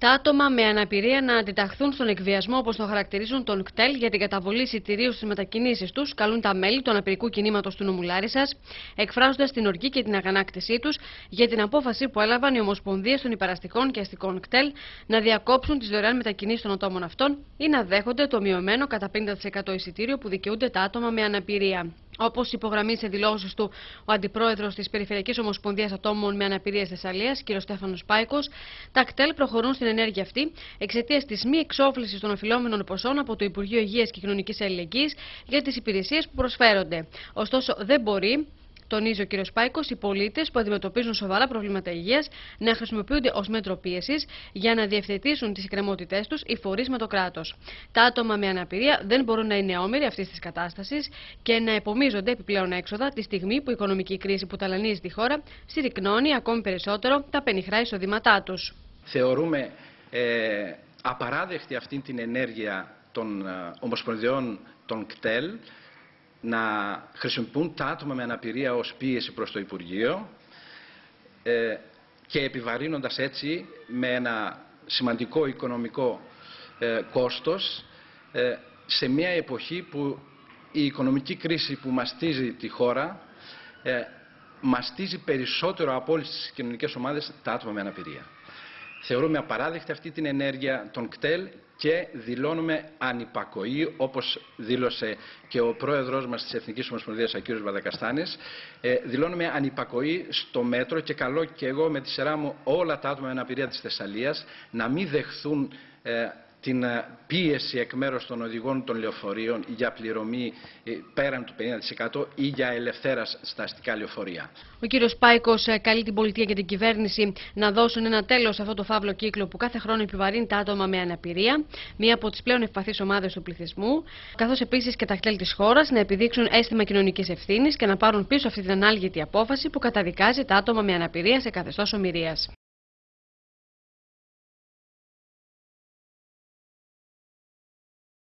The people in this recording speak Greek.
Τα άτομα με αναπηρία να αντιταχθούν στον εκβιασμό, όπως το χαρακτηρίζουν τον ΚΤΕΛ, για την καταβολή εισιτηρίου στις μετακινήσεις τους, καλούν τα μέλη του αναπηρικού κινήματος του νομού σας, εκφράζοντας την οργή και την αγανάκτησή τους για την απόφαση που έλαβαν οι Ομοσπονδίες των Υπεραστικών και Αστικών ΚΤΕΛ να διακόψουν τις δωρεάν μετακινήσεις των ατόμων αυτών ή να δέχονται το μειωμένο κατά 50% εισιτήριο που δικαιούνται τα άτομα με αναπηρία. Όπως υπογραμμίζει σε δηλώσεις του ο αντιπρόεδρος της Περιφερειακής Ομοσπονδίας Ατόμων με Αναπηρία Θεσσαλίας, κ. Στέφανος Πάικος, τα κτέλ προχωρούν στην ενέργεια αυτή εξαιτίας της μη εξόφλησης των οφειλόμενων ποσών από το Υπουργείο Υγείας και Κοινωνικής Αλληλεγγύης για τις υπηρεσίες που προσφέρονται. Ωστόσο, δεν μπορεί τονίζει ο κ. Πάικος, οι πολίτες που αντιμετωπίζουν σοβαρά προβλήματα υγείας να χρησιμοποιούνται ως μέτρο πίεσης για να διευθετήσουν τις εκκρεμότητές τους οι φορείς με το κράτος. Τα άτομα με αναπηρία δεν μπορούν να είναι όμοιροι αυτής της κατάστασης και να επομίζονται επιπλέον έξοδα τη στιγμή που η οικονομική κρίση που ταλανίζει τη χώρα συρρυκνώνει ακόμη περισσότερο τα πενιχρά εισοδήματά τους. Θεωρούμε ε, απαράδεκτη αυτή την ενέργεια των ε, ομοσπονδιών των ΚΤΕΛ να χρησιμοποιούν τα άτομα με αναπηρία ως πίεση προς το Υπουργείο ε, και επιβαρύνοντας έτσι με ένα σημαντικό οικονομικό ε, κόστος ε, σε μια εποχή που η οικονομική κρίση που μαστίζει τη χώρα ε, μαστίζει περισσότερο από όλες τις κοινωνικές ομάδες τα άτομα με αναπηρία. Θεωρούμε απαράδεκτη αυτή την ενέργεια των κτέλ και δηλώνουμε ανυπακοή, όπως δήλωσε και ο πρόεδρος μας της Εθνικής Ομοσπονδίας, ο κ. Βαδακαστάνης, ε, δηλώνουμε ανυπακοή στο μέτρο και καλό και εγώ με τη σειρά μου όλα τα άτομα με αναπηρία της Θεσσαλίας να μην δεχθούν ε, την ε, πίεση εκ μέρους των οδηγών των λεωφορείων για πληρωμή ε, πέραν του 50% ή για ελευθέρα στα αστικά λεωφορεία. Ο κύριος Πάικος ε, καλεί την πολιτεία και την κυβέρνηση να δώσουν ένα τέλος σε αυτό το φαύλο κύκλο που κάθε χρόνο επιβαρύνει τα άτομα με αναπηρία, μία από τις πλέον ευπαθείς ομάδες του πληθυσμού, καθώς επίσης και τα χτέλη της χώρας να επιδείξουν αίσθημα κοινωνικής ευθύνης και να πάρουν πίσω αυτή την ανάλγητη απόφαση που καταδικάζει τα άτομα με αναπηρία σε καθεστώς ομοιρίας.